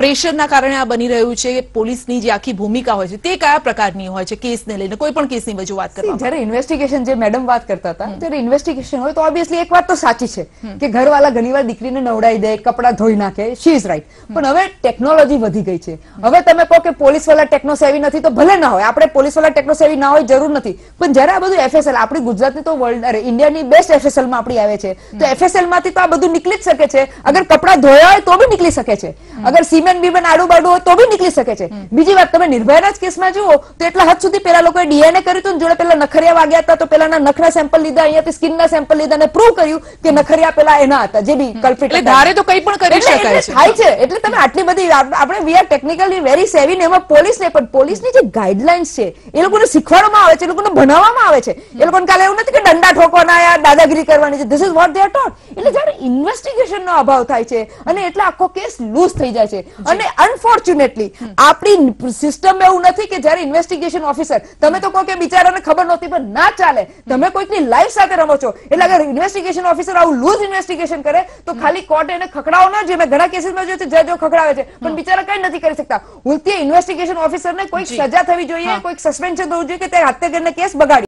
પ્રેશરના કારણે આ બની રહ્યું છે પોલીસની જે આખી ભૂમિકા હોય છે તે કયા પ્રકારની હોય છે કેસને લઈને કોઈ પણ કેસની વજુ વાત See, કરવા જ્યારે ઇન્વેસ્ટિગેશન જે મેડમ વાત કરતા હતા જ્યારે ઇન્વેસ્ટિગેશન હોય તો ઓબ્વિયસલી એક વાત તો સાચી છે કે ઘરવાળા ઘણીવાર દીકરીને નવડાવી દે કપડાં ધોઈ નાખે શી ઇઝ રાઈટ પણ હવે ટેકનોલોજી વધી ગઈ છે. હવે તમે કહો કે પોલીસવાળા ટેકનો સેવી નથી તો ભલે ના હોય આપણે પોલીસવાળા ટેકનો સેવી ના હોય જરૂર નથી. પણ જ્યારે આ બધું એફએસએલ આપણી ગુજરાતની તો વર્લ્ડ અરે ઇન્ડિયાની બેસ્ટ એફએસએલમાં આપણી આવે છે. તો એફએસએલમાંથી તો આ બધું નીકળી જ શકે છે. અગર કપડાં ધોયા હોય તો બી નીકળી શકે છે. અગર સિમેન્ટ બી આડું બાડું હોય તો બી નીકળી શકે છે. બીજી વાત તમે નિર્ભયાના જ કેસમાં જુઓ તો એટલા હદ સુધી પેલા લોકોએ ડીએનએ કર્યું હતું જોડે પેલા નખરિયા વાગ્યા હતા તો પેલાના નખરા સેમ્પલ લીધા અહીંયાથી સ્કિનના સેમ્પલ લીધા અને પ્રૂવ કર્યું કે નખરિયા પેલા એના હતા જે બી કલ્પિટ ધારે તો કંઈ પણ કરી શકાય છે. થાય છે. એટલે તમે આટલી બધી આપણે વી આર ટેકનિકલી વેરી સેવી ને એમાં પોલીસ ને પણ પોલીસની જે ગાઈડલાઇન્સ છે એ લોકોને શીખવાડવામાં આવે છે એ લોકોને ભણાવવામાં આવે છે. એ લોકોને કાલે એવું નથી કે દંડા ઠોકવાના યા દાદાગીરી કરવાની છે. This is what they are ટોટ એટલે જ્યારે ઇન્વેસ્ટિગેશન નો અભાવ થાય છે અને એટલે આખો કેસ લૂઝ થઈ જાય છે અને અનફોર્ચ્યુનેટલી આપણી સિસ્ટમ એવું નથી કે જ્યારે ઇન્વેસ્ટિગેશન ઓફિસર તમે તો કહો કે બિચારાને ખબર નહોતી પણ ના ચાલે. તમે કોઈકની લાઈફ સાથે રમો છો. એટલે અગર ઇન્વેસ્ટિગેશન ઓફિસર આવું લૂઝ ઇન્વેસ્ટિગેશન કરે તો ખાલી કોર્ટ એને ખકડાવો ના જોઈએ. મેં ઘણા કેસીસમાં જોયું છે જજો ખકડાવે છે. પણ બિચારા કઈ નથી કરી શકતા. ઉલટી ઇન્વેસ્ટિગેશન ઓફિસરને કોઈક સજા થવી જોઈએ. કોઈક સસ્પેન્શન થવું જોઈએ કે તે હત્યા કરીને કેસ બગાડી